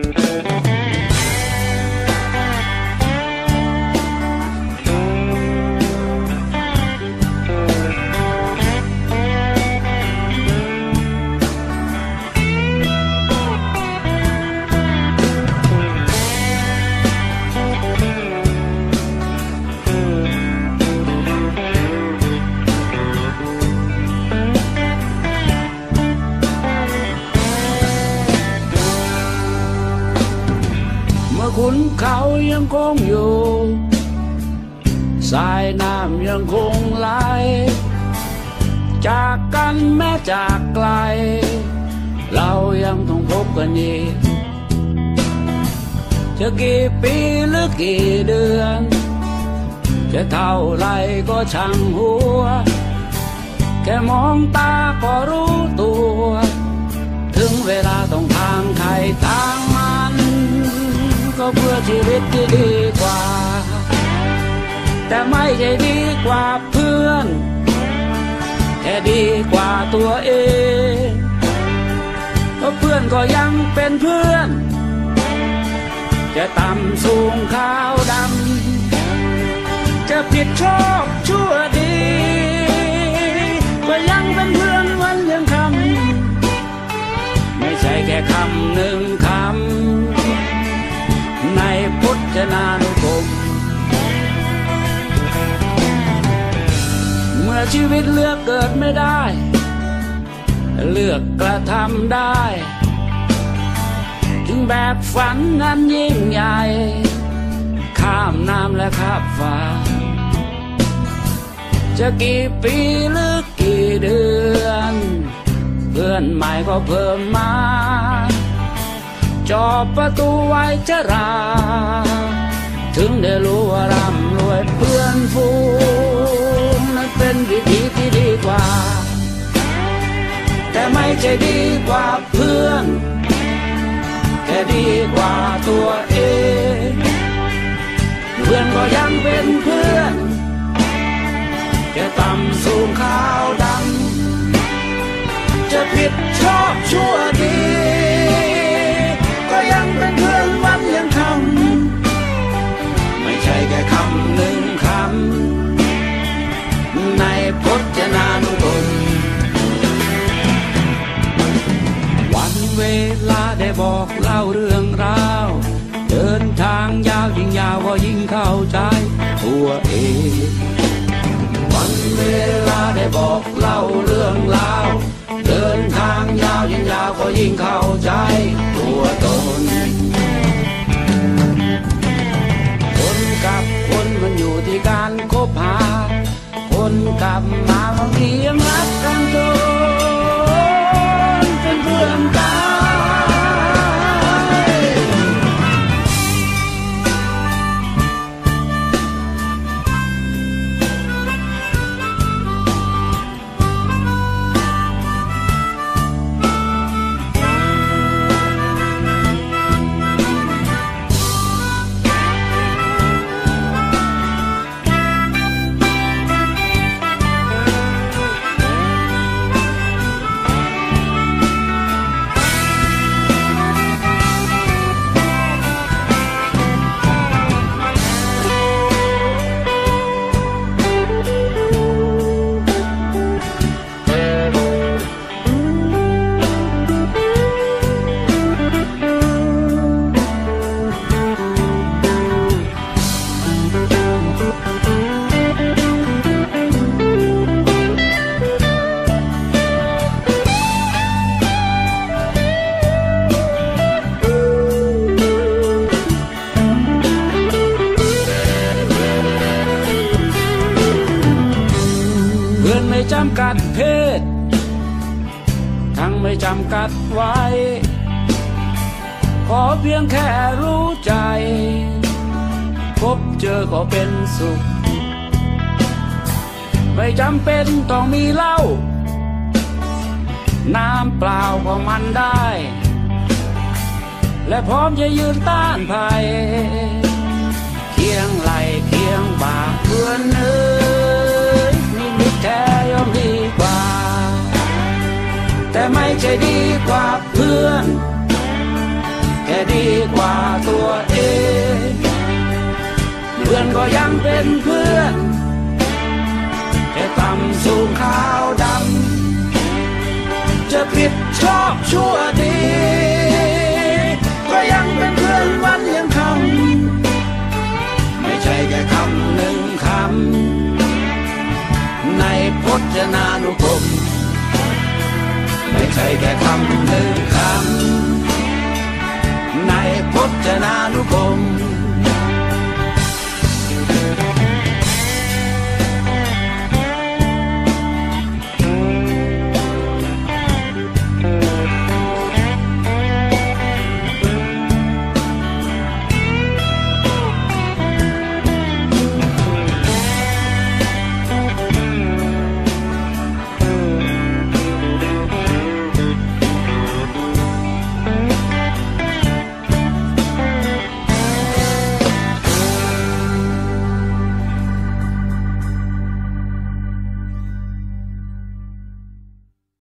เเขายังคงอยู่ สายน้ำยังคงไหล จากกันแม้จากไกล เรายังต้องพบกันอีกจะกี่ปีหรือกี่เดือน จะเท่าไรก็ช่างหัว แค่มองตาก็รู้ตัว ถึงเวลาต้องทางใครทา ตที่ดีกว่า แต่ไม่ใช่ดีกว่าเพื่อน แค่ดีกว่าตัวเองเพราะเพื่อนก็ยังเป็นเพื่อน จะต่ำสูงขาวดำ จะผิดชอบชั่วดี ก็ยังเป็นเพื่อนวันยังคำ ไม่ใช่แค่คำหนึ่ง นานุกรมเมื่อชีวิตเลือกเกิดไม่ได้ เลือกกระทำได้จึงแบกฝันนั้นยิ่งใหญ่ ข้ามน้ำและข้ามฟ้า จะกี่ปีหรือกี่เดือน เพื่อนใหม่ก็เพิ่มมา จอบประตูไว้จะรา ถึงได้รู้ว่าร่ำรวยเพื่อนฟูงนั้นเป็นวิธีที่ดีกว่า แต่ไม่ใช่ดีกว่าเพื่อน แค่ดีกว่าตัวเอง เพื่อนก็ยังเป็นเพื่อนแค่ต่ำสูงขาวดำจะผิดชอบชั่วดี เวลาได้บอกเล่าเรื่องราว เดินทางยาวยิ่งยาวก็ยิ่งเข้าใจตัวเอง วันเวลาได้บอกเล่าเรื่องราว เดินทางยาวยิ่งยาวก็ยิ่งเข้าใจตัวตนคนกับคนมันอยู่ที่การคบหา คนกับมาบางทียังรักกันจนำกัดเพศ ทั้งไม่จำกัดไว้ ขอเพียงแค่รู้ใจ พบเจอก็เป็นสุข ไม่จำเป็นต้องมีเหล้า น้ำเปล่าก็มันได้ และพร้อมจะยืนต้านภัย ไม่ใช่ดีกว่าเพื่อน แค่ดีกว่าตัวเอง เพื่อนก็ยังเป็นเพื่อนจะต่ำสูงขาวดำจะผิดชอบชั่วดี ก็ยังเป็นเพื่อนวันยังคำไม่ใช่แค่คำหนึ่งคำในพจนานุกรม ใช่แค่คำหนึ่งคำในพจนานุกรม